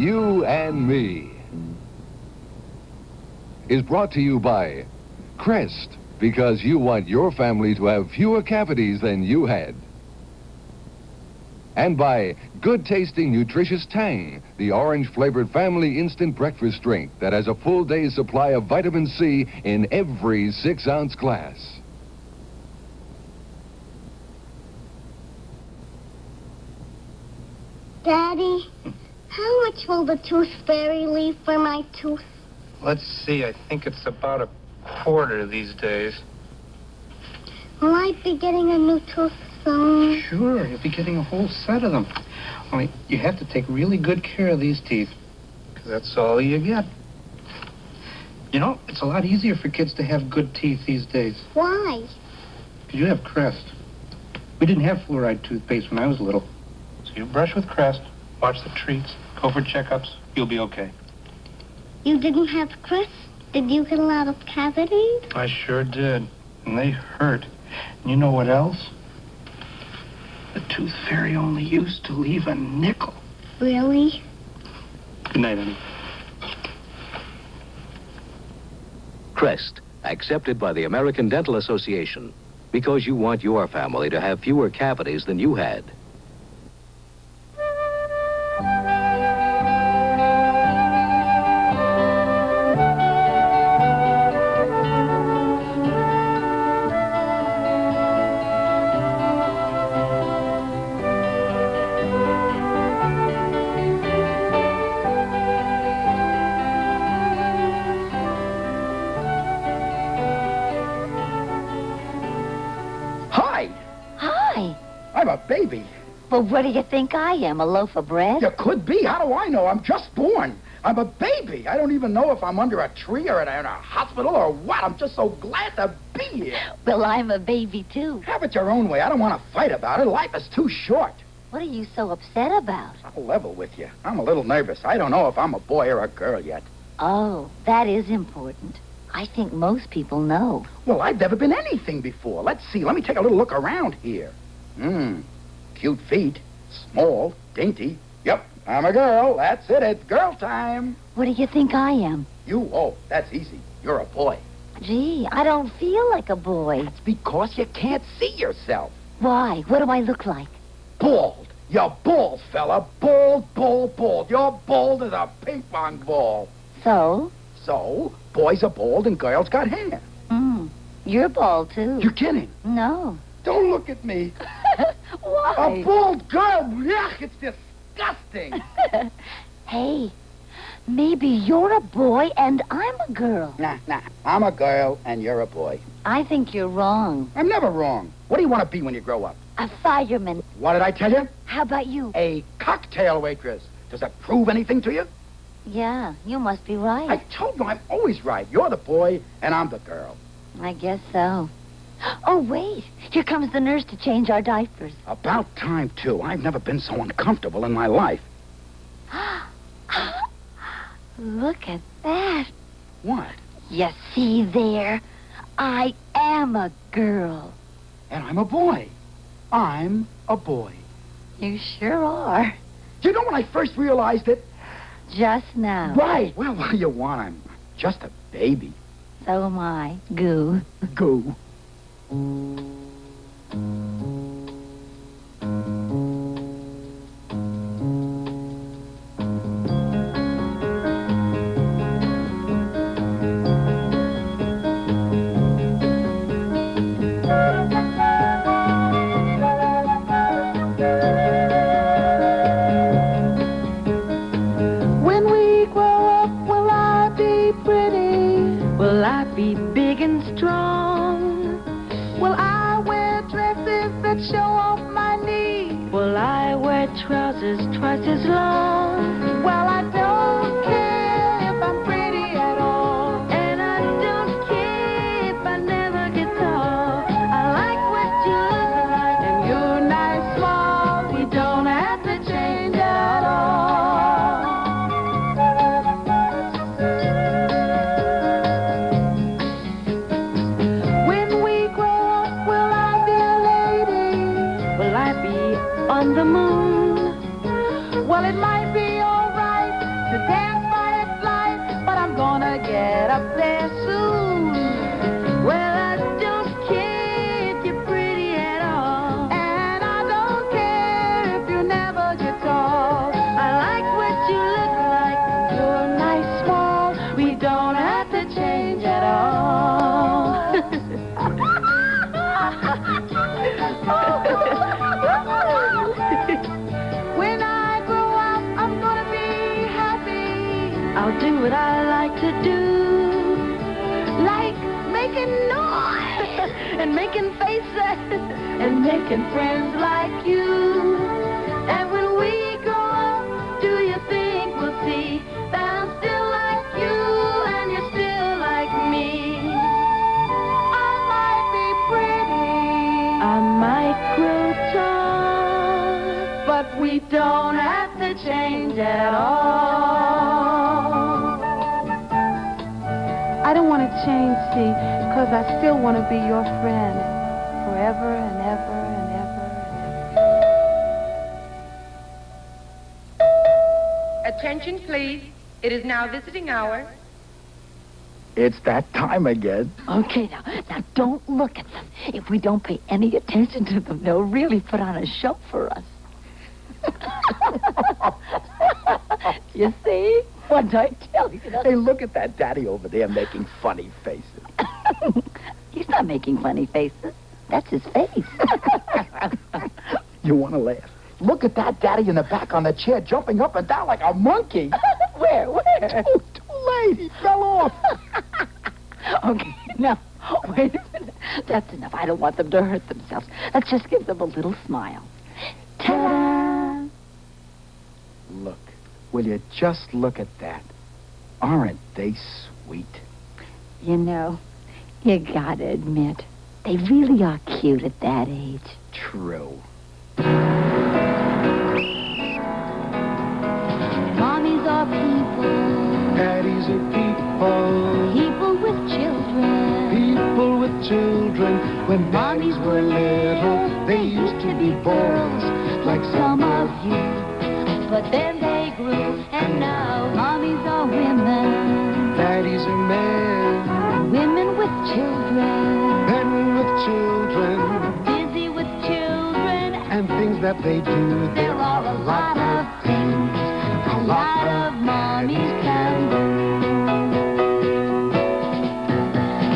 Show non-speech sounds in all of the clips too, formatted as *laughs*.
you and me is brought to you by Crest, because you want your family to have fewer cavities than you had. And by good tasting, nutritious Tang, the orange flavored family instant breakfast drink that has a full day's supply of vitamin C in every six ounce glass. Daddy, how much will the tooth fairy leave for my tooth? Let's see, I think it's about a quarter these days. Will I be getting a new tooth soon? Sure, you'll be getting a whole set of them. Only you have to take really good care of these teeth, because that's all you get. You know, it's a lot easier for kids to have good teeth these days, Why? because you have Crest. We didn't have fluoride toothpaste when I was little. So you brush with Crest, watch the treats, go for checkups, you'll be okay. You didn't have Crest? Did you get a lot of cavities? I sure did. And they hurt. And you know what else? The tooth fairy only used to leave a nickel. Really? Good night, honey. Crest, accepted by the American Dental Association, because you want your family to have fewer cavities than you had. Well, what do you think I am? A loaf of bread? You could be. How do I know? I'm just born. I'm a baby. I don't even know if I'm under a tree or in a, in a hospital or what. I'm just so glad to be here. Well, I'm a baby, too. Have it your own way. I don't want to fight about it. Life is too short. What are you so upset about? I'll level with you. I'm a little nervous. I don't know if I'm a boy or a girl yet. Oh, that is important. I think most people know. Well, I've never been anything before. Let's see. Let me take a little look around here. Hmm. Cute feet. Small. Dainty. Yep. I'm a girl. That's it. It's girl time. What do you think I am? You? Oh, that's easy. You're a boy. Gee, I don't feel like a boy. It's because you can't see yourself. Why? What do I look like? Bald. You're bald, fella. Bald, bald, bald. You're bald as a ping pong ball. So? So, boys are bald and girls got hair. Hmm. You're bald, too. You're kidding. No. Don't look at me. *laughs* Why? A bald girl. Yuck, it's disgusting. *laughs* hey, maybe you're a boy and I'm a girl. nah, nah. I'm a girl and you're a boy. I think you're wrong. I'm never wrong. What do you want to be when you grow up? A fireman. What did I tell you? How about you? A cocktail waitress. Does that prove anything to you? Yeah, you must be right. I told you I'm always right. You're the boy and I'm the girl. I guess so. Oh, wait. Here comes the nurse to change our diapers. About time, too. I've never been so uncomfortable in my life. *gasps* Look at that. What? You see there? I am a girl. And I'm a boy. I'm a boy. You sure are. You know when I first realized it? Just now. Right. Well, *laughs* what do you want? I'm just a baby. So am I. Goo. Goo. うん。Up there soon. Making friends like you. And when we grow up, do you think we'll see that I'm still like you and you're still like me? I might be pretty, I might grow tall, but we don't have to change at all. I don't want to change, see, because I still want to be your friend forever Attention, please. It is now visiting hour. It's that time again. Okay, now, now don't look at them. If we don't pay any attention to them, they'll really put on a show for us. *laughs* you see? What did I tell you? Hey, look at that daddy over there making funny faces. *laughs* He's not making funny faces. That's his face. *laughs* You want to laugh? Look at that daddy in the back on the chair jumping up and down like a monkey. *laughs* Where? Where? Too, too late. He fell off. *laughs* Okay, now, wait a minute. That's enough. I don't want them to hurt themselves. Let's just give them a little smile. Ta-da! Look, will you just look at that? Aren't they sweet? You know, you gotta admit, they really are cute at that age. True. Daddies are people, people with children. people with children. When daddies were little, they used to be boys, like Some of you, but then they grew, and now mommies are women. daddies are men, Women with children, men with children, busy with children. and things that they do. There are a lot of lot of mommies can.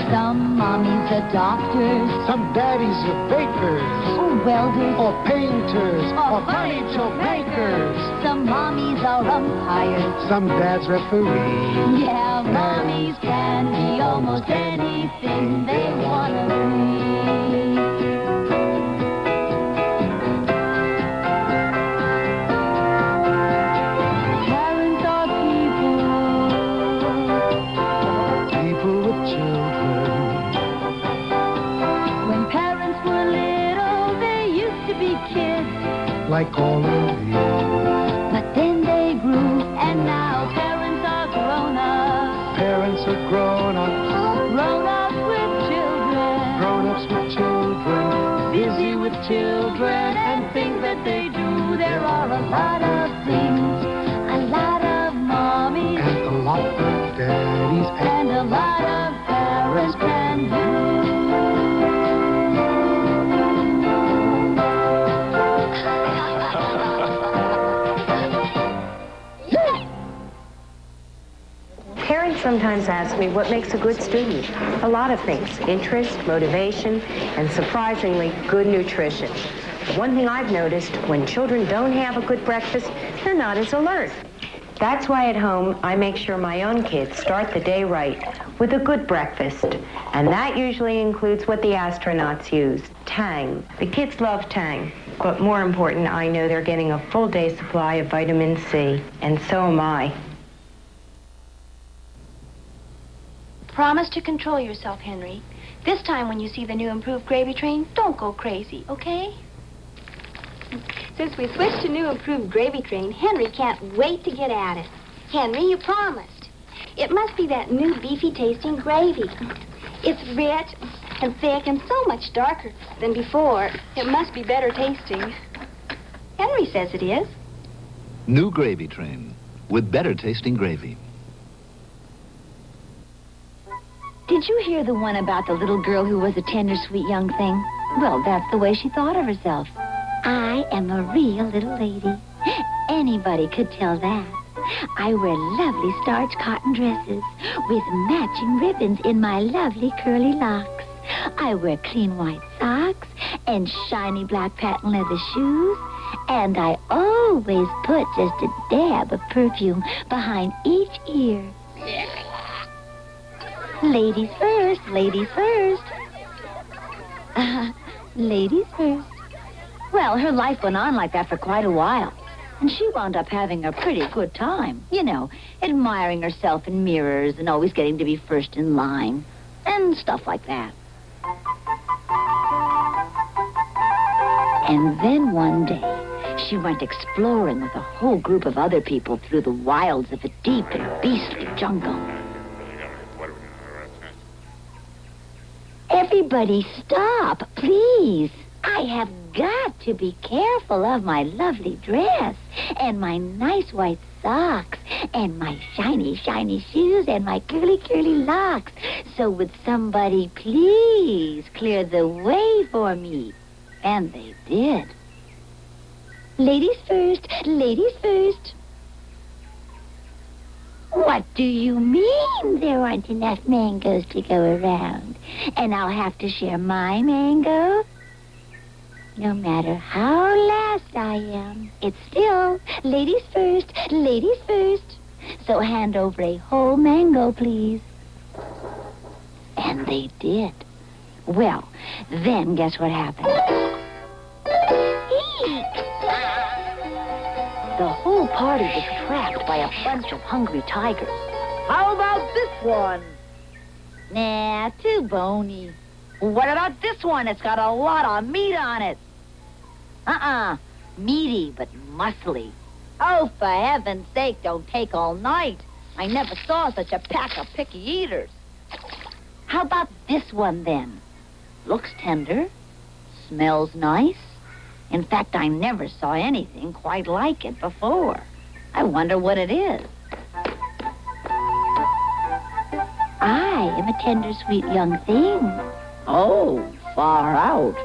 Some mommies are doctors, Some daddies are bakers, or welders, or painters, or or furniture makers. Some mommies are umpires. Some dads referee. Yeah, mommies can be almost anything they want to be. like all of you. But then they grew, and now parents are grown up. Parents are grown up. Grown ups with children. Grown ups with children. Busy with children and things that they do. There are a lot of sometimes ask me what makes a good student. A lot of things interest, motivation, and surprisingly, good nutrition. One thing I've noticed when children don't have a good breakfast, they're not as alert. That's why at home I make sure my own kids start the day right with a good breakfast. And that usually includes what the astronauts use Tang. The kids love Tang. But more important, I know they're getting a full day supply of vitamin C. And so am I. Promise to control yourself, Henry. This time when you see the new improved gravy train, don't go crazy, okay? Since we switched to new improved gravy train, Henry can't wait to get at it. Henry, you promised. It must be that new beefy tasting gravy. It's rich and thick and so much darker than before. It must be better tasting. Henry says it is. New gravy train with better tasting gravy. Did you hear the one about the little girl who was a tender, sweet young thing? Well, that's the way she thought of herself. I am a real little lady. Anybody could tell that. I wear lovely starched cotton dresses with matching ribbons in my lovely curly locks. I wear clean white socks and shiny black patent leather shoes. And I always put just a dab of perfume behind each ear. Ladies first, ladies first. *laughs* Uh, ladies first. Well, her life went on like that for quite a while. And she wound up having a pretty good time. You know, admiring herself in mirrors and always getting to be first in line. And stuff like that. And then one day, she went exploring with a whole group of other people through the wilds of a deep and beastly jungle. Everybody stop, please. I have got to be careful of my lovely dress and my nice white socks and my shiny, shiny shoes and my curly, curly locks. So would somebody please clear the way for me? And they did. Ladies first, ladies first. What do you mean there aren't enough mangoes to go around? And I'll have to share my mango? No matter how last I am, it's still ladies first, ladies first. So hand over a whole mango, please. And they did. Well, then guess what happened? Party was trapped by a bunch of hungry tigers. How about this one? Nah, too bony. What about this one? It's got a lot of meat on it. Uh-uh. Meaty but muscly. Oh, for heaven's sake, don't take all night. I never saw such a pack of picky eaters. How about this one then? Looks tender. Smells nice. In fact, I never saw anything quite like it before. I wonder what it is. I am a tender, sweet young thing. Oh, far out.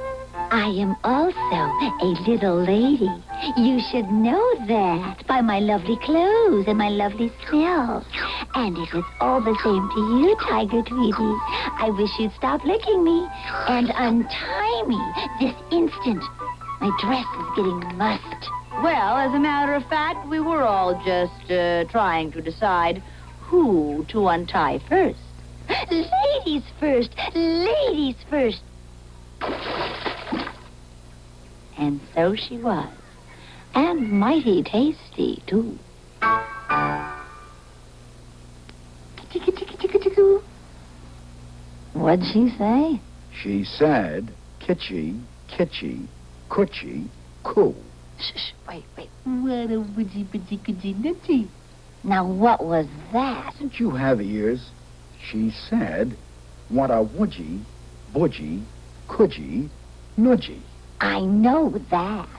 I am also a little lady. You should know that by my lovely clothes and my lovely smell. And if it's all the same to you, Tiger Tweety, I wish you'd stop licking me and untie me this instant. My dress is getting mussed. Well, as a matter of fact, we were all just uh, trying to decide who to untie first. Ladies first, ladies first. And so she was. And mighty tasty, too. What'd she say? She said, kitchy, kitchy, coochie, coo. Shh, shh, wait, wait. What a witchy, witchy, witchy, nutty. Now, what was that? Didn't you have ears? She said, what a woodgy, budgy, coodgy, nudgy. I know that.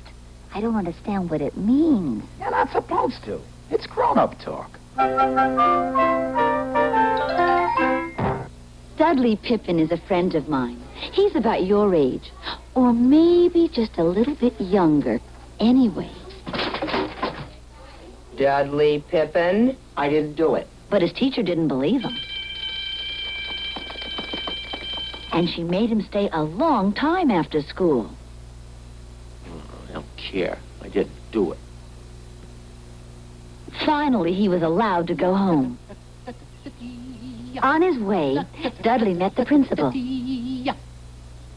I don't understand what it means. You're not supposed to. It's grown-up talk. Dudley Pippin is a friend of mine. He's about your age, or maybe just a little bit younger. Anyway, Dudley Pippin. I didn't do it. but his teacher didn't believe him. And she made him stay a long time after school. Hmm, I don't care. I didn't do it. Finally, he was allowed to go home. On his way, Dudley met the principal.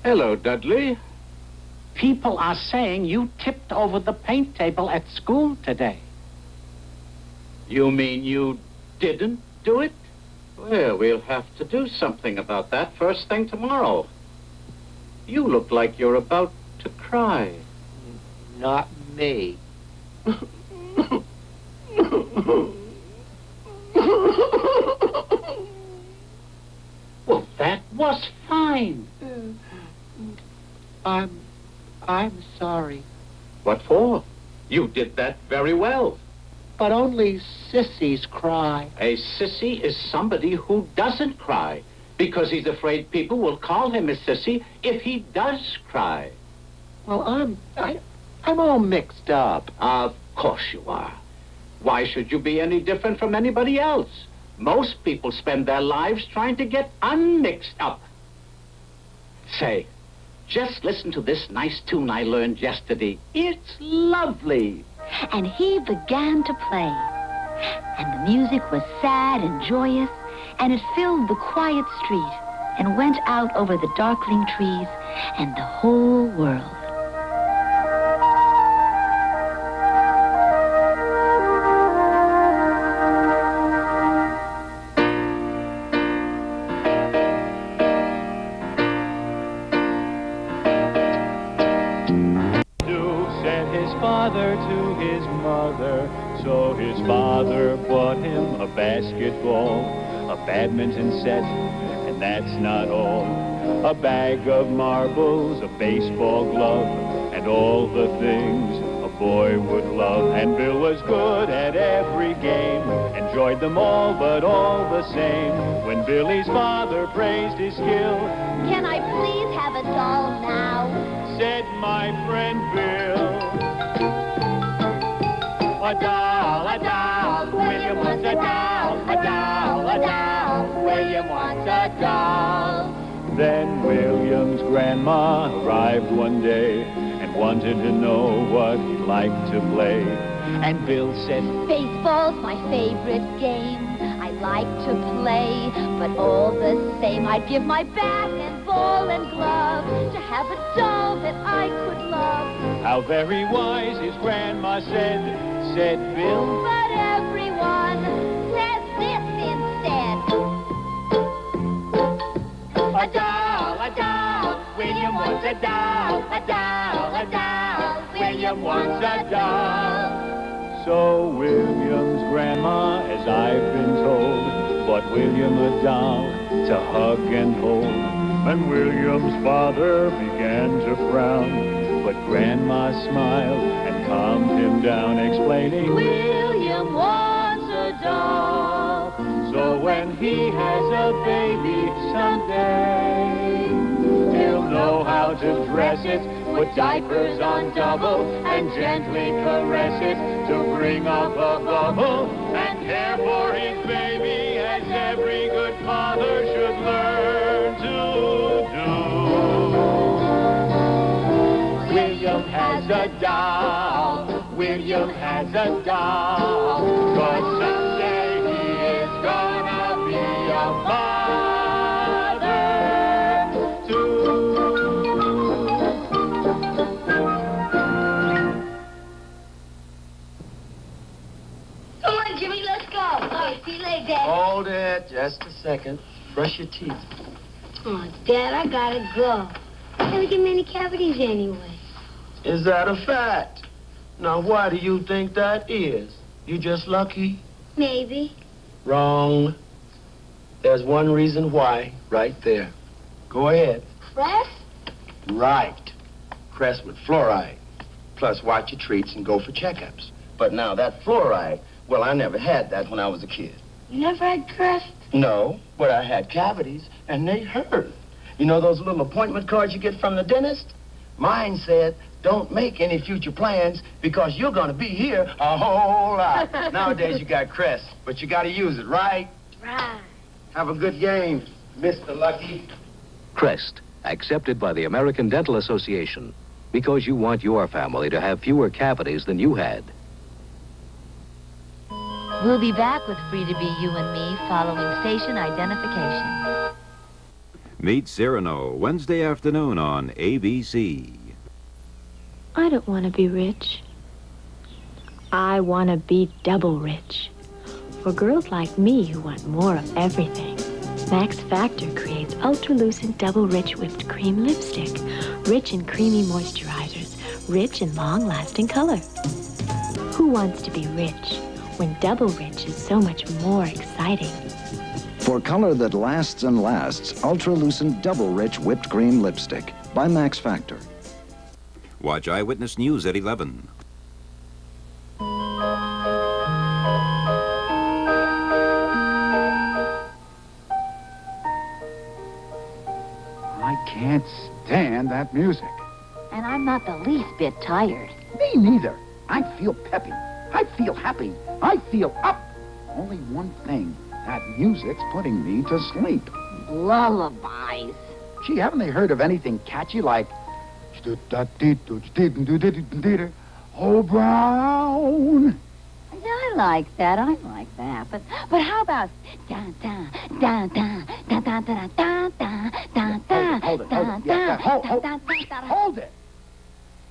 Hello, Dudley. People are saying you tipped over the paint table at school today. You mean you didn't do it? Well, we'll have to do something about that first thing tomorrow. You look like you're about to cry. Not me. *laughs* Well, that was fine. Mm. I'm. I'm sorry. What for? You did that very well. But only sissies cry. A sissy is somebody who doesn't cry because he's afraid people will call him a sissy if he does cry. Well, I'm. I, I'm all mixed up. Of course you are. Why should you be any different from anybody else? Most people spend their lives trying to get unmixed up. Say, just listen to this nice tune I learned yesterday. It's lovely. And he began to play. And the music was sad and joyous, and it filled the quiet street and went out over the darkling trees and the whole world. Badminton set, and that's not all. A bag of marbles, a baseball glove, and all the things a boy would love. And Bill was good at every game, enjoyed them all, but all the same. When Billy's father praised his skill, Can I please have a doll now? said my friend Bill. A doll, a doll, William wants a doll, a doll, a doll, William wants a doll. Then William's grandma arrived one day and wanted to know what he'd like to play. And Bill said, Baseball's my favorite game. I like to play, but all the same, I'd give my bat and ball and glove to have a doll that I could love. How very wise his grandma said, said Bill. But everyone says this instead. A doll, a doll, William wants a doll, a doll, a doll, William wants a doll. So William's grandma, as I've been told, bought William a doll to hug and hold. And William's father began to frown, but grandma smiled and calmed him down, explaining, William was a doll. So when he has a baby someday, he'll know how to dress it, put diapers on double, and gently caress it to bring up a bubble, and care for his baby as every good father should learn a doll. William has a doll. Cause someday he is gonna be a father too. Come on, Jimmy, let's go. Okay, see you later, Dad. Hold it just a second. Brush your teeth. Oh, Dad, I gotta go. I never get many cavities anyway. Is that a fact? Now, why do you think that is? You just lucky? Maybe. Wrong. There's one reason why, right there. Go ahead. Crest? Right. Crest with fluoride. Plus, watch your treats and go for checkups. But now, that fluoride, well, I never had that when I was a kid. You never had Crest? No, but I had cavities, and they hurt. You know those little appointment cards you get from the dentist? Mine said, don't make any future plans because you're going to be here a whole lot. *laughs* Nowadays, you got Crest, but you got to use it, right? Right. Have a good game, Mr. Lucky. Crest, accepted by the American Dental Association because you want your family to have fewer cavities than you had. We'll be back with Free to Be You and Me following station identification. Meet Cyrano, Wednesday afternoon on ABC. I don't want to be rich. I want to be double rich. For girls like me who want more of everything, Max Factor creates ultra-lucent double rich whipped cream lipstick, rich in creamy moisturizers, rich in long-lasting color. Who wants to be rich when double rich is so much more exciting? For color that lasts and lasts, ultra-lucent double rich whipped cream lipstick by Max Factor. Watch Eyewitness News at 11. I can't stand that music. And I'm not the least bit tired. Me neither. I feel peppy. I feel happy. I feel up. Only one thing. That music's putting me to sleep. Lullabies. Gee, haven't they heard of anything catchy like... Oh, Brown. I like that. I like that. But but how about da da da da da da da da da da da Hold it, hold it. Hold, it.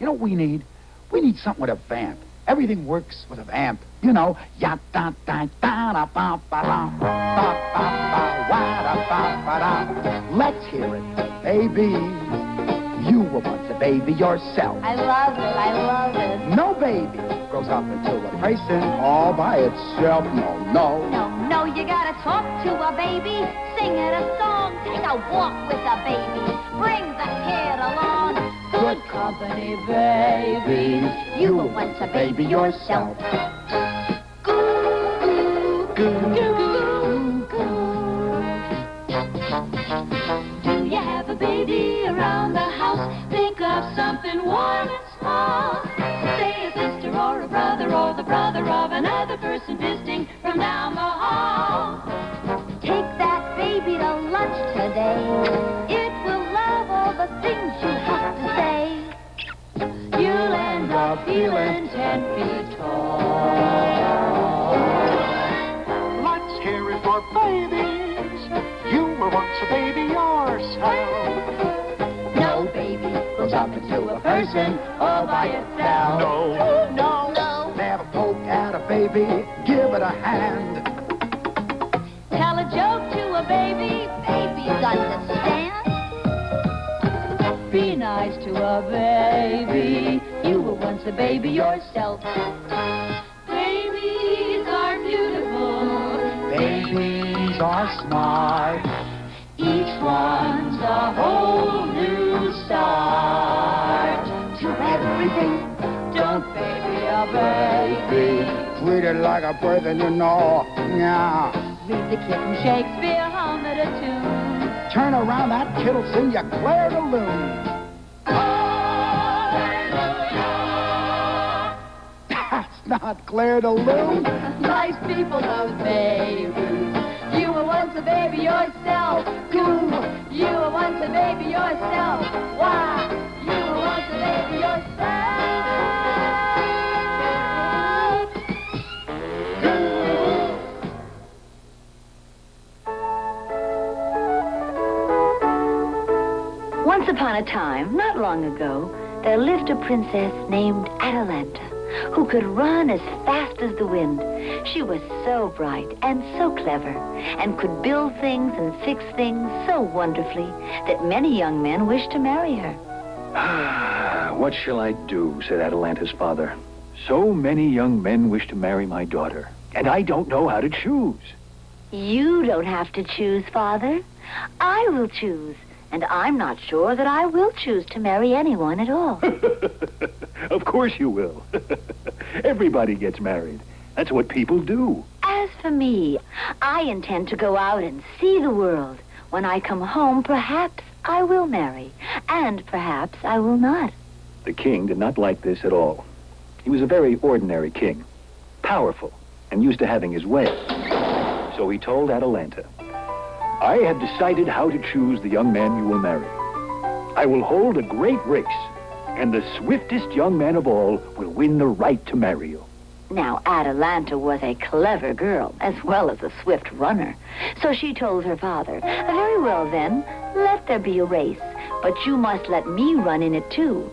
You know what we need? We need something with a vamp. Everything works with a vamp. You know, ya da da da da ba ba da ba ba ba wa da ba ba da. Let's hear it, baby. You were once baby yourself. I love it. I love it. No baby grows up into a person all by itself. No, no. No, no, you gotta talk to a baby, sing it a song, take a walk with a baby, bring the kid along. Good company, baby. You were once a baby yourself. Do you have a baby around the house? Think of something warm and small. Say a sister or a brother or the brother of another person visiting from down the hall. Take that baby to lunch today. It will love all the things you have to say. You'll end up feeling ten feet tall. Let's hear it for babies. You were once a baby yourself. No baby grows up into a person all by itself. No. No, no. Never poke at a baby. Give it a hand. Tell a joke to a baby, babies understand. Be nice to a baby. You were once a baby yourself. Babies are beautiful. Babies are smart. Each one's a whole new start. To everything. Don't baby a baby. Treat it like a person you know. Yeah. Read the kid from Shakespeare, hum it a tune. Turn around, that kid'll sing you Clair de Lune. *laughs* That's not Clair de Lune. Nice people, those babies. A baby yourself. Goo. You were once a baby yourself. Why? You were once a baby yourself. Once upon a time, not long ago, there lived a princess named Atalanta who could run as fast as the wind. She was so bright and so clever and could build things and fix things so wonderfully that many young men wished to marry her. Ah what shall I do? said Atalanta's father. So many young men wish to marry my daughter, and I don't know how to choose. You don't have to choose, Father. I will choose. And I'm not sure that I will choose to marry anyone at all. *laughs* Of course you will. *laughs* Everybody gets married. That's what people do. As for me, I intend to go out and see the world. When I come home, perhaps I will marry. And perhaps I will not. The king did not like this at all. He was a very ordinary king, powerful, and used to having his way. So he told Atalanta, I have decided how to choose the young man you will marry. I will hold a great race, and the swiftest young man of all will win the right to marry you. Now, Atalanta was a clever girl, as well as a swift runner. So she told her father, Very well, then, let there be a race, but you must let me run in it, too.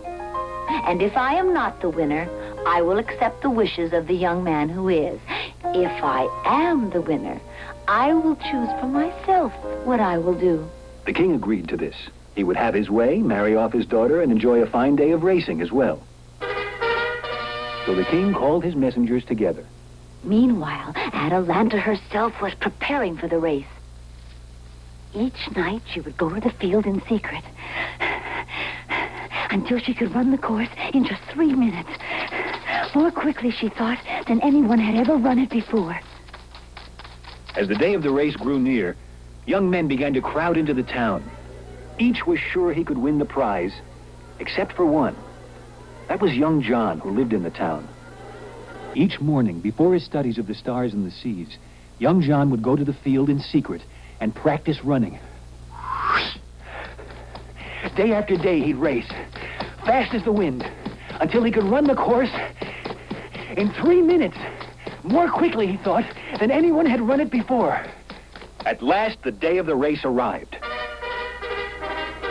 And if I am not the winner, I will accept the wishes of the young man who is. If I am the winner, I will choose for myself what I will do. The king agreed to this. He would have his way, marry off his daughter, and enjoy a fine day of racing as well. So the king called his messengers together. Meanwhile, Atalanta herself was preparing for the race. Each night she would go to the field in secret until she could run the course in just three minutes. More quickly, she thought, than anyone had ever run it before. As the day of the race grew near, young men began to crowd into the town. Each was sure he could win the prize, except for one. That was young John, who lived in the town. Each morning, before his studies of the stars and the seas, young John would go to the field in secret and practice running. Day after day, he'd race, fast as the wind, until he could run the course in three minutes. More quickly, he thought, than anyone had run it before. At last, the day of the race arrived.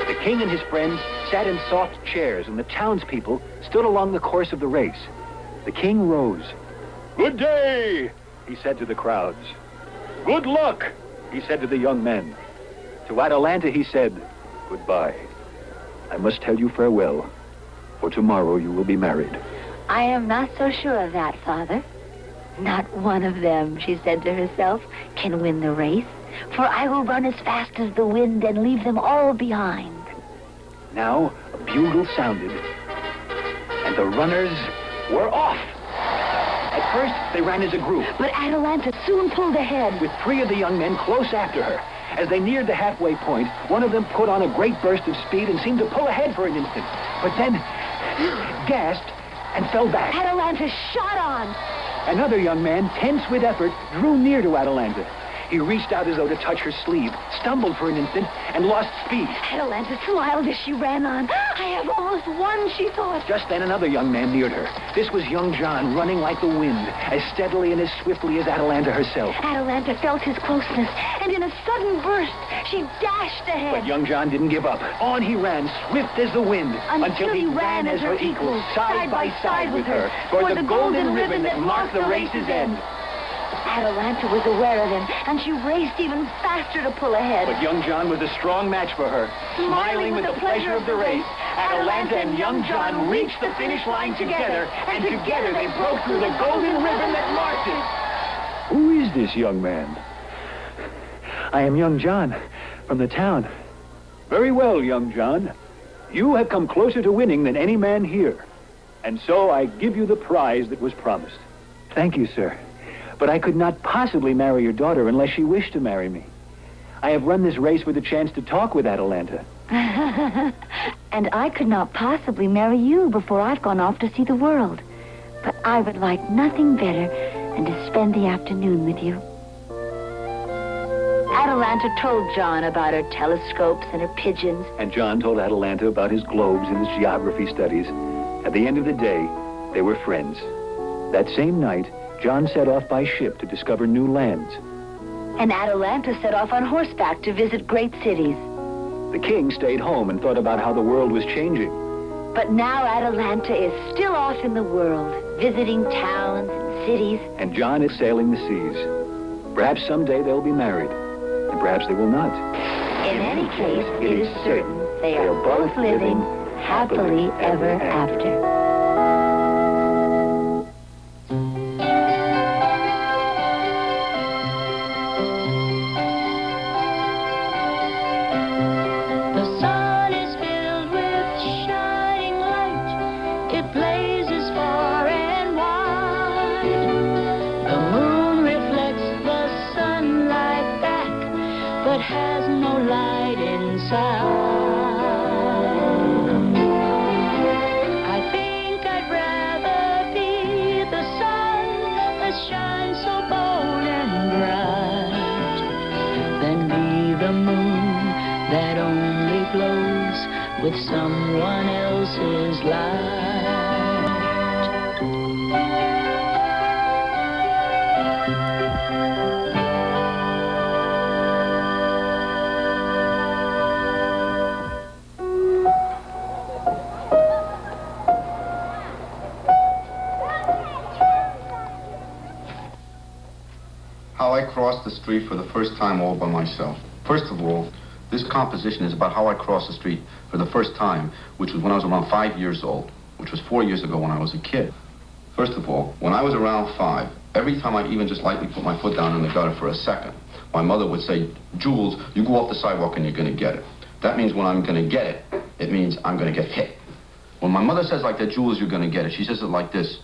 The king and his friends sat in soft chairs, and the townspeople stood along the course of the race. The king rose. Good day, he said to the crowds. Good luck, he said to the young men. To Atalanta, he said, Goodbye. I must tell you farewell, for tomorrow you will be married. I am not so sure of that, Father. Not one of them, she said to herself, can win the race, for I will run as fast as the wind and leave them all behind. Now, a bugle sounded, and the runners were off. At first, they ran as a group. But Atalanta soon pulled ahead. With three of the young men close after her. As they neared the halfway point, one of them put on a great burst of speed and seemed to pull ahead for an instant, but then *gasps* gasped and fell back. Atalanta shot on. Another young man, tense with effort, drew near to Atalanta. He reached out as though to touch her sleeve, stumbled for an instant, and lost speed. Atalanta smiled as she ran on. I have almost won, she thought. Just then another young man neared her. This was young John, running like the wind, as steadily and as swiftly as Atalanta herself. Atalanta felt his closeness, and in a sudden burst, she dashed ahead. But young John didn't give up. On he ran, swift as the wind, Until he ran as her equal, side by side with her, for the golden ribbon that marked the race's end. Atalanta was aware of him, and she raced even faster to pull ahead. But young John was a strong match for her. Smiling with the pleasure of the race, Atalanta and young John reached the finish line together, and together they broke through the golden ribbon that marked it. Who is this young man? I am young John from the town. Very well, young John. You have come closer to winning than any man here. And so I give you the prize that was promised. Thank you, sir. But I could not possibly marry your daughter unless she wished to marry me. I have run this race with a chance to talk with Atalanta. *laughs* and I could not possibly marry you before I've gone off to see the world. But I would like nothing better than to spend the afternoon with you. Atalanta told John about her telescopes and her pigeons. And John told Atalanta about his globes and his geography studies. At the end of the day, they were friends. That same night, John set off by ship to discover new lands. And Atalanta set off on horseback to visit great cities. The king stayed home and thought about how the world was changing. But now Atalanta is still off in the world, visiting towns and cities. And John is sailing the seas. Perhaps someday they'll be married. And perhaps they will not. In any case, it is certain they are both living happily ever after. With someone else's light. How I crossed the street for the first time all by myself. First of all, this composition is about how I crossed the street for the first time, which was when I was around five years old, which was four years ago when I was a kid. First of all, when I was around five, every time I even just lightly put my foot down in the gutter for a second, my mother would say, Jules, you go off the sidewalk and you're going to get it. That means when I'm going to get it, it means I'm going to get hit. When my mother says like that, Jules, you're going to get it, she says it like this.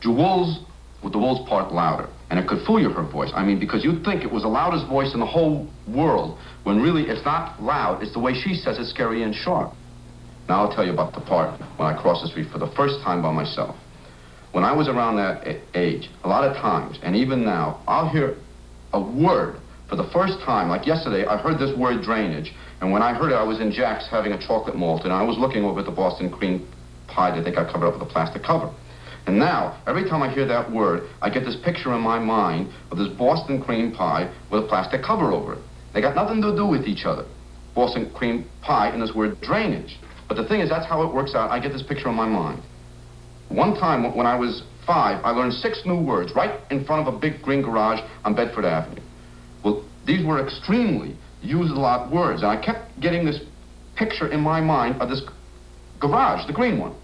Jules, with the Wolves part louder. And it could fool you, her voice. I mean, because you'd think it was the loudest voice in the whole world, when really it's not loud. It's the way she says it's scary and sharp. Now I'll tell you about the part when I crossed the street for the first time by myself. When I was around that age, a lot of times, and even now, I'll hear a word for the first time. Like yesterday, I heard this word drainage. And when I heard it, I was in Jack's having a chocolate malt, and I was looking over at the Boston cream pie that they got covered up with a plastic cover. And now, every time I hear that word, I get this picture in my mind of this Boston cream pie with a plastic cover over it. They got nothing to do with each other. Boston cream pie and this word drainage. But the thing is, that's how it works out. I get this picture in my mind. One time when I was five, I learned six new words right in front of a big green garage on Bedford Avenue. Well, these were extremely used a lot words, and I kept getting this picture in my mind of this garage, the green one.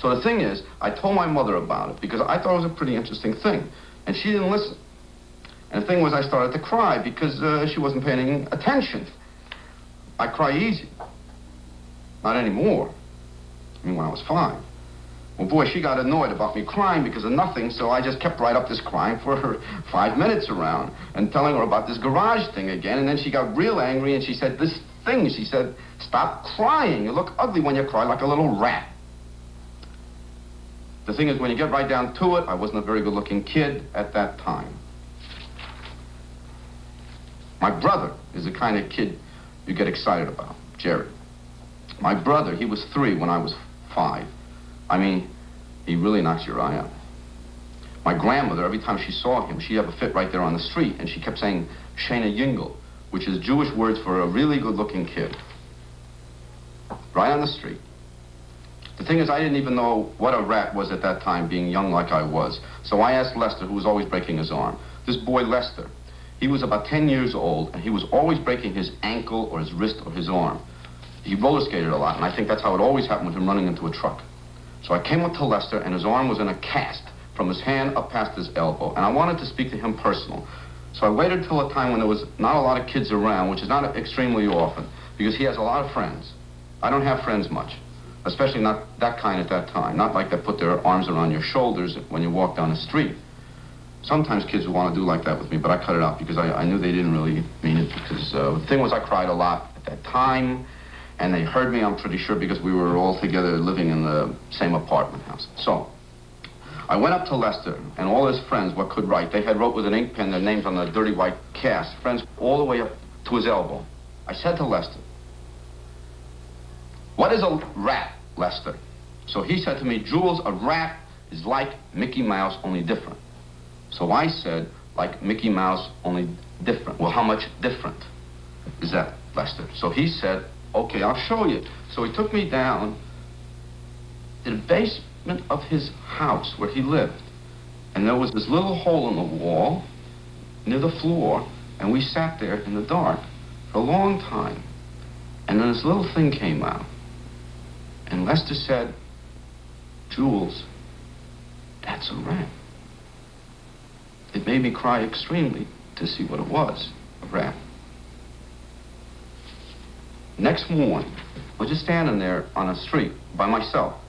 So the thing is, I told my mother about it because I thought it was a pretty interesting thing, and she didn't listen. And the thing was, I started to cry because uh, she wasn't paying attention. I cry easy. Not anymore. I mean, when I was five. Well, boy, she got annoyed about me crying because of nothing, so I just kept right up this crying for her *laughs* five minutes around and telling her about this garage thing again. And then she got real angry and she said, this thing, she said, stop crying. You look ugly when you cry like a little rat. The thing is, when you get right down to it, I wasn't a very good-looking kid at that time. My brother is the kind of kid you get excited about, Jerry. My brother, he was three when I was five. I mean, he really knocks your eye out. My grandmother, every time she saw him, she'd have a fit right there on the street, and she kept saying Shana Yingle, which is Jewish words for a really good-looking kid. Right on the street. The thing is, I didn't even know what a rat was at that time, being young like I was. So I asked Lester, who was always breaking his arm. This boy, Lester, he was about 10 years old, and he was always breaking his ankle or his wrist or his arm. He roller skated a lot, and I think that's how it always happened with him running into a truck. So I came up to Lester, and his arm was in a cast from his hand up past his elbow, and I wanted to speak to him personal. So I waited till a time when there was not a lot of kids around, which is not extremely often, because he has a lot of friends. I don't have friends much, especially not that kind at that time, not like that put their arms around your shoulders when you walk down the street. Sometimes kids would want to do like that with me, but I cut it out because I, I knew they didn't really mean it. Because uh, the thing was, I cried a lot at that time, and they heard me, I'm pretty sure, because we were all together living in the same apartment house. So, I went up to Lester, and all his friends, what could write, they had wrote with an ink pen their names on the dirty white cast, friends all the way up to his elbow. I said to Lester, what is a rat, Lester? So he said to me, Jules, a rat is like Mickey Mouse, only different. So I said, like Mickey Mouse, only different. Well, how much different is that, Lester? So he said, okay, I'll show you. So he took me down to the basement of his house where he lived. And there was this little hole in the wall near the floor, and we sat there in the dark for a long time. And then this little thing came out. And Lester said, Jules, that's a rat. It made me cry extremely to see what it was, a rat. Next morning, I was just standing there on a street by myself.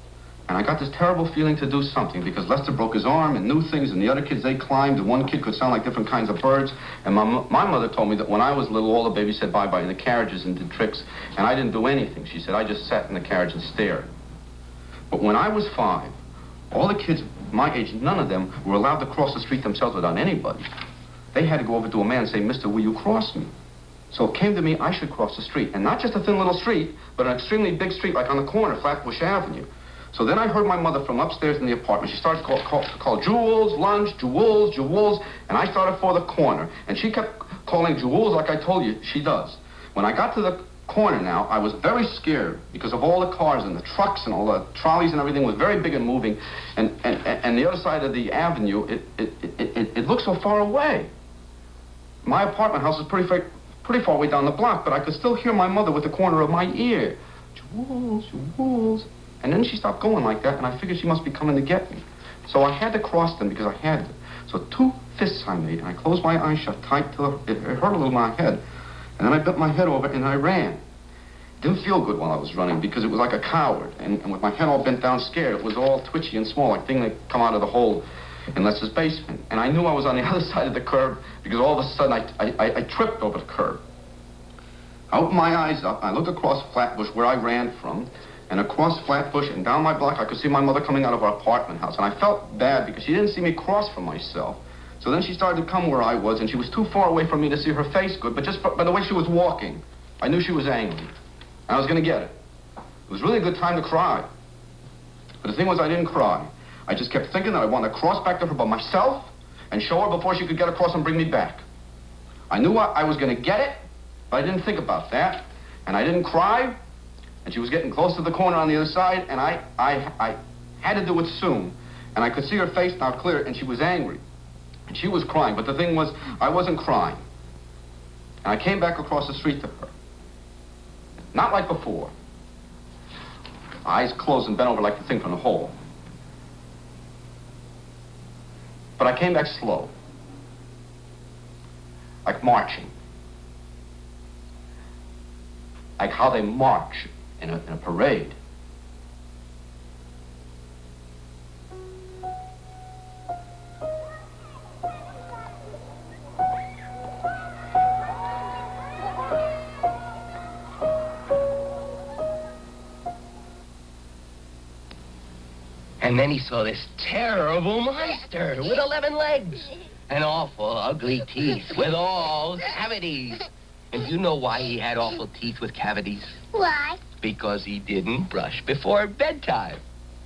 And I got this terrible feeling to do something because Lester broke his arm and knew things, and the other kids, they climbed, and one kid could sound like different kinds of birds. And my, my mother told me that when I was little, all the babies said bye-bye in the carriages and did tricks, and I didn't do anything. She said, I just sat in the carriage and stared. But when I was five, all the kids my age, none of them were allowed to cross the street themselves without anybody. They had to go over to a man and say, Mister, will you cross me? So it came to me I should cross the street. And not just a thin little street, but an extremely big street like on the corner, Flatbush Avenue. So then I heard my mother from upstairs in the apartment. She started to call, call, call Jules, lunch, Jules, Jules, and I started for the corner. And she kept calling Jules like I told you she does. When I got to the corner now, I was very scared because of all the cars and the trucks and all the trolleys and everything was very big and moving. And, and, and the other side of the avenue, it, it, it, it, it looked so far away. My apartment house is pretty, far- pretty far away down the block, but I could still hear my mother with the corner of my ear. Jules, Jules. And then she stopped going like that, and I figured she must be coming to get me. So I had to cross them because I had to. So two fists I made, and I closed my eyes shut tight till it, hurt a little my head. And then I bent my head over and I ran. Didn't feel good while I was running because it was like a coward. And, and with my head all bent down, scared, it was all twitchy and small, like thing that come out of the hole in Lester's basement. And I knew I was on the *laughs* other side of the curb because all of a sudden I, I, I, I tripped over the curb. I opened my eyes up. I looked across Flatbush where I ran from. And across Flatbush and down my block, I could see my mother coming out of our apartment house. And I felt bad because she didn't see me cross for myself. So then she started to come where I was, and she was too far away from me to see her face good. But just by the way she was walking, I knew she was angry. And I was going to get it. It was really a good time to cry. But the thing was, I didn't cry. I just kept thinking that I wanted to cross back to her by myself and show her before she could get across and bring me back. I knew I, I was going to get it, but I didn't think about that. And I didn't cry. And she was getting close to the corner on the other side, and I, I, I had to do it soon. And I could see her face now clear, and she was angry. And she was crying, but the thing was, I wasn't crying. And I came back across the street to her. Not like before. Eyes closed and bent over like the thing from the hole. But I came back slow. Like marching. Like how they march in a, in a parade. And then he saw this terrible monster with 11 legs and awful ugly teeth with all cavities. And you know why he had awful teeth with cavities? Why? Because he didn't brush before bedtime,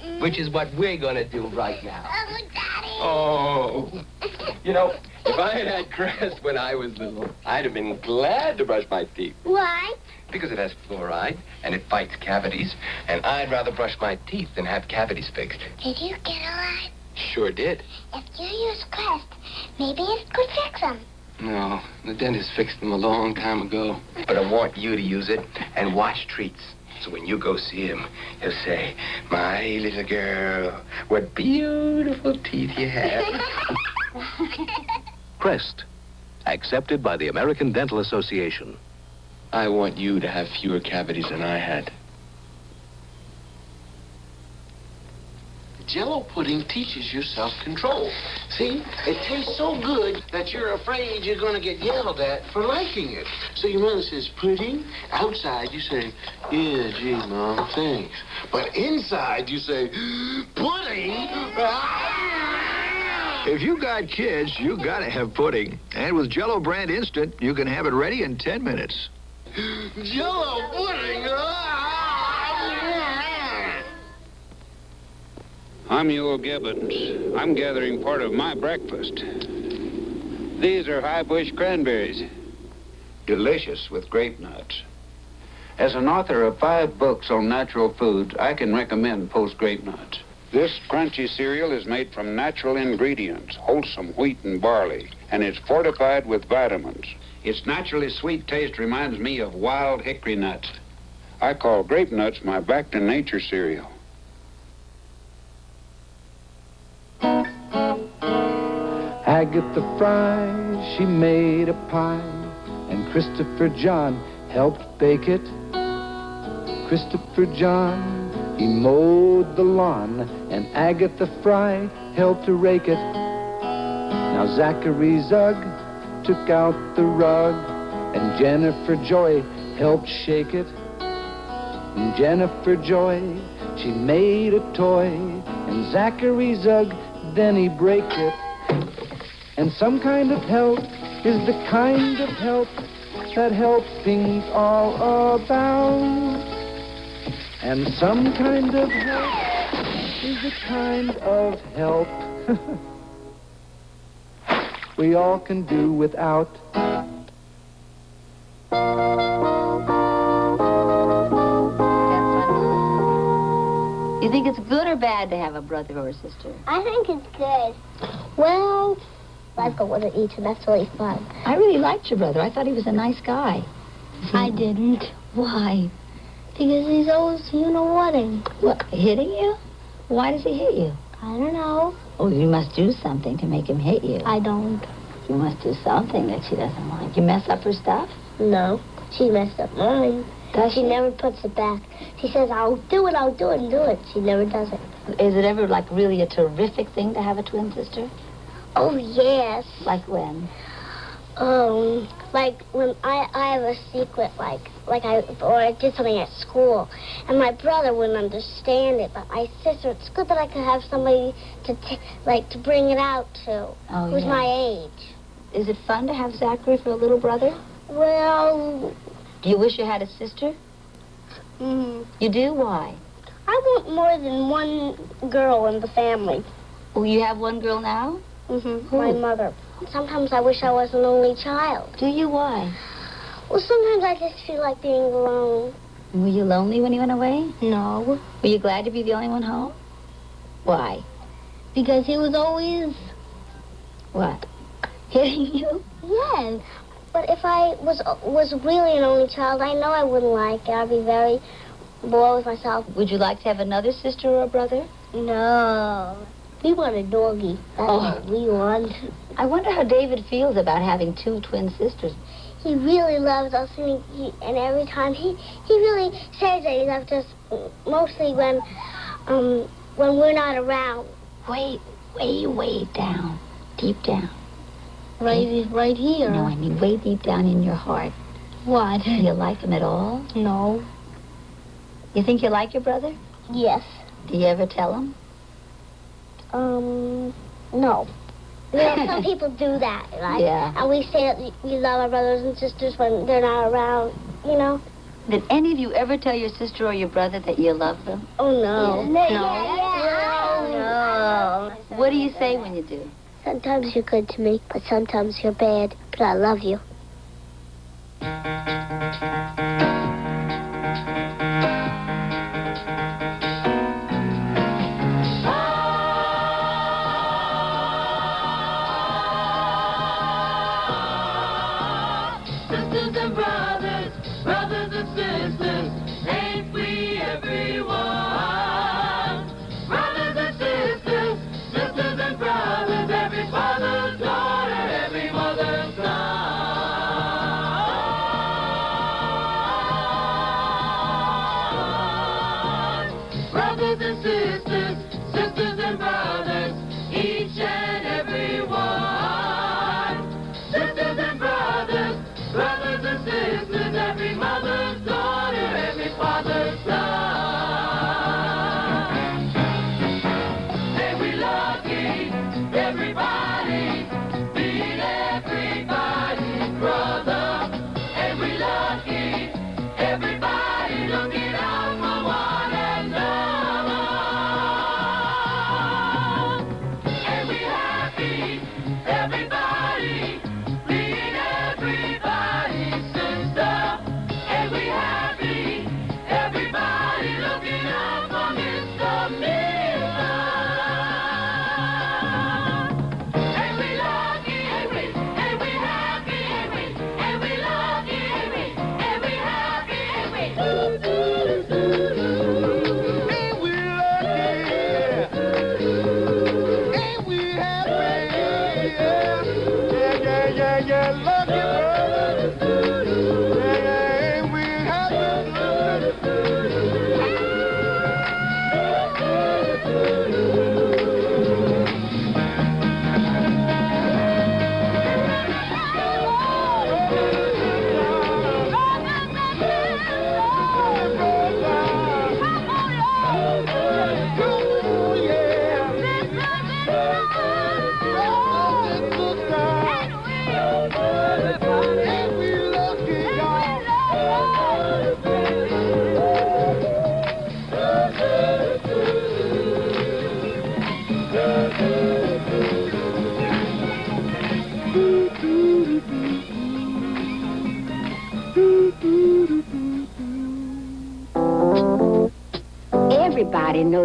mm. which is what we're going to do right now. Oh, Daddy. Oh. You know, if I had had Crest when I was little, I'd have been glad to brush my teeth. Why? Because it has fluoride and it fights cavities, and I'd rather brush my teeth than have cavities fixed. Did you get a lot? Sure did. If you use Crest, maybe it could fix them. No, the dentist fixed them a long time ago. But I want you to use it and watch treats. So when you go see him, he'll say, My little girl, what beautiful teeth you have. *laughs* Crest, accepted by the American Dental Association. I want you to have fewer cavities than I had. Jell-O pudding teaches you self-control. See, it tastes so good that you're afraid you're going to get yelled at for liking it. So your mother says, pudding. Outside, you say, yeah, gee, Mom, thanks. But inside, you say, pudding? Ah! If you got kids, you gotta have pudding. And with Jell-O Brand Instant, you can have it ready in 10 minutes. Jell-O pudding? Ah! I'm Euell Gibbons. I'm gathering part of my breakfast. These are high bush cranberries. Delicious with grape nuts. As an author of five books on natural foods, I can recommend Post Grape Nuts. This crunchy cereal is made from natural ingredients, wholesome wheat and barley, and it's fortified with vitamins. Its naturally sweet taste reminds me of wild hickory nuts. I call grape nuts my back to nature cereal. Agatha Fry, she made a pie, and Christopher John helped bake it. Christopher John He mowed the lawn, and Agatha Fry helped to rake it. Now Zachary Zug took out the rug, and Jennifer Joy helped shake it. And Jennifer Joy, she made a toy, and Zachary Zug, then he break it. And some kind of help is the kind of help that helping's all about. And some kind of help is the kind of help *laughs* we all can do without. Good or bad to have a brother or a sister? I think it's good. Well, I've got one of each, and that's really fun. I really liked your brother. I thought he was a nice guy. I didn't. Why? Because he's always, you know, whatting. What, hitting you? Why does he hit you? I don't know. Oh, you must do something to make him hit you. I don't. You must do something that she doesn't like. You mess up her stuff? No. She messed up mine. Does she? never puts it back. She says, I'll do it, I'll do it, and do it. She never does it. Is it ever, like, really a terrific thing to have a twin sister? Oh, yes. Like when? Um, like when I, I have a secret, like, like I, or I did something at school, and my brother wouldn't understand it, but my sister, it's good that I could have somebody to, t- like, to bring it out to, Oh, who's yeah. my age. Is it fun to have Zachary for a little brother? Well, Do you wish you had a sister? mm, You do? Why? I want more than one girl in the family. Oh, you have one girl now? Mm-hmm. My mother. Sometimes I wish I was an only child. Do you? Why? Well, sometimes I just feel like being alone. Were you lonely when you went away? No. Were you glad to be the only one home? Why? Because he was always What? *laughs* Hitting you? Yeah. But if I was was really an only child, I know I wouldn't like it. I'd be very bored with myself. Would you like to have another sister or a brother? No. We want a doggy. That's Oh. what we want. I wonder how David feels about having two twin sisters. He really loves us, and, he, and every time he he really says that he loves us, mostly when um when we're not around. Way, way, way down. Deep down. Right, right here. No, I mean way deep down in your heart. What? Do you like him at all? No. You think you like your brother? Yes. Do you ever tell him? Um, no. You know, some *laughs* people do that, right? Yeah. And we say that we love our brothers and sisters when they're not around, you know? Did any of you ever tell your sister or your brother that you love them? Oh, no. Yeah. No. No. What do you say when you do? Sometimes you're good to me, but sometimes you're bad. But I love you.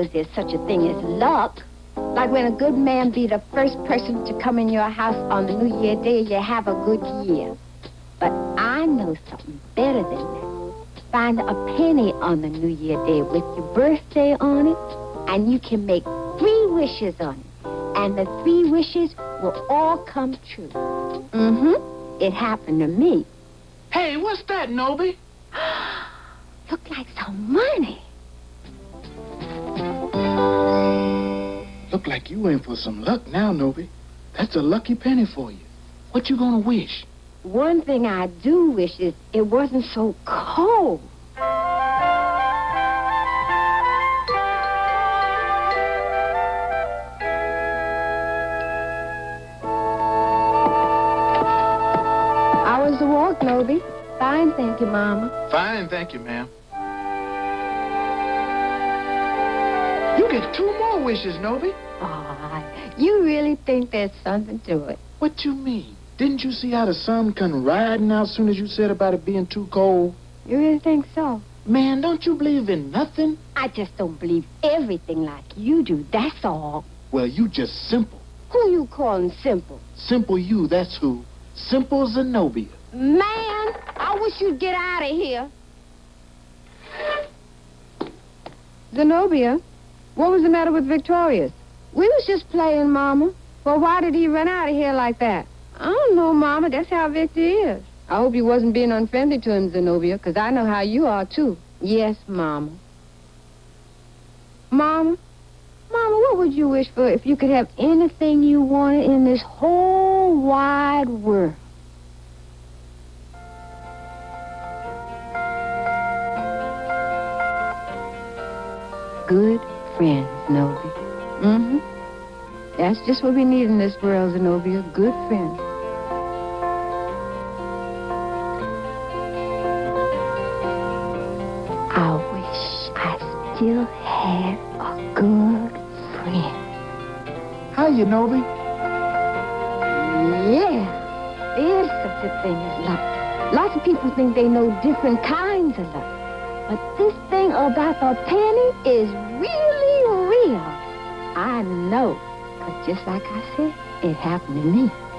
Knows there's such a thing as luck. Like when a good man be the first person to come in your house on the New Year Day, you have a good year. But I know something better than that. Find a penny on the New Year Day with your birthday on it, and you can make three wishes on it. And the three wishes will all come true. Mm-hmm. It happened to me. Hey, what's that, Noby? *gasps* Look like some money. Like you in for some luck now, Noby. That's a lucky penny for you. What you gonna wish? One thing I do wish is it wasn't so cold. How was the walk, Noby? Fine, thank you, Mama. Fine, thank you, ma'am. You get two more wishes, Noby. Aw, ah, you really think there's something to it? What you mean? Didn't you see how the sun come riding out soon as you said about it being too cold? You really think so? Man, don't you believe in nothing? I just don't believe everything like you do, that's all. Well, you just simple. Who you calling simple? Simple you, that's who. Simple Zenobia. Man, I wish you'd get out of here. Zenobia, what was the matter with Victorious? We was just playing, Mama. Well, why did he run out of here like that? I don't know, Mama. That's how Victor is. I hope you wasn't being unfriendly to him, Zenobia, because I know how you are, too. Yes, Mama. Mama? Mama, what would you wish for if you could have anything you wanted in this whole wide world? Good friends, Nobi. Mm-hmm. That's just what we need in this world, Zenobia. Good friends. I wish I still had a good friend. How you, Noby? Yeah, there's such a thing as luck. Lots of people think they know different kinds of luck. But this thing about the penny is real. I know. Because just like I said, it happened to me.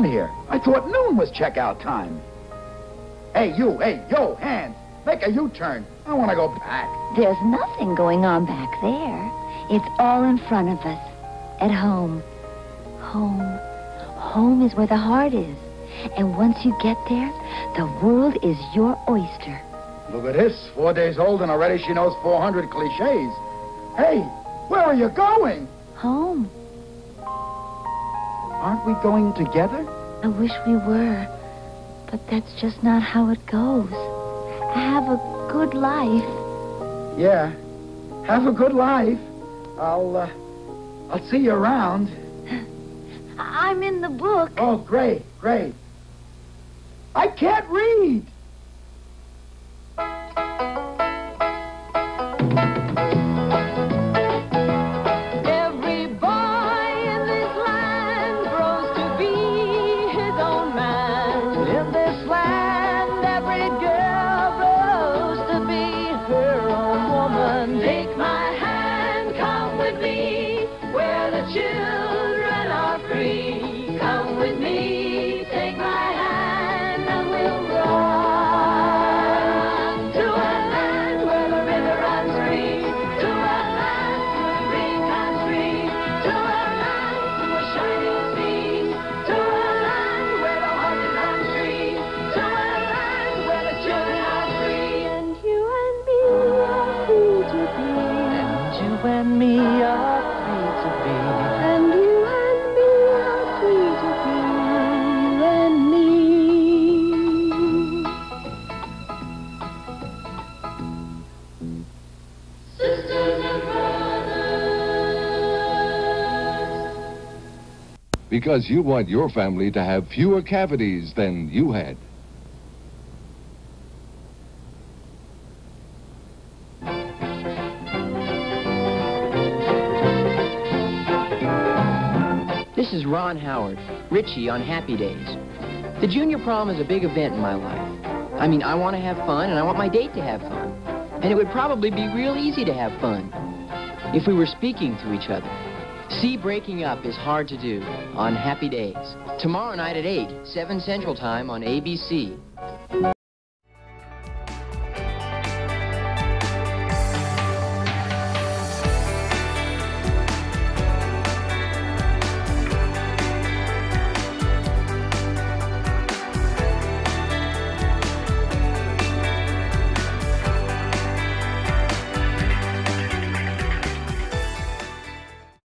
On here? I thought noon was checkout time. Hey, you, hey, yo, hands! Make a U-turn. I want to go back. There's nothing going on back there. It's all in front of us. At home. Home. Home is where the heart is. And once you get there, the world is your oyster. Look at this. Four days old and already she knows 400 cliches. Hey, where are you going? Home. Aren't we going together? I wish we were, but that's just not how it goes. Have a good life. Yeah. Have a good life. I'll, uh, I'll see you around. *laughs* I'm in the book. Oh, great, great. I can't read. Because you want your family to have fewer cavities than you had. This is Ron Howard, Richie on Happy Days. The junior prom is a big event in my life. I mean, I want to have fun, and I want my date to have fun. And it would probably be real easy to have fun if we were speaking to each other. See, breaking up is hard to do on Happy Days. Tomorrow night at 8, 7 Central Time on ABC.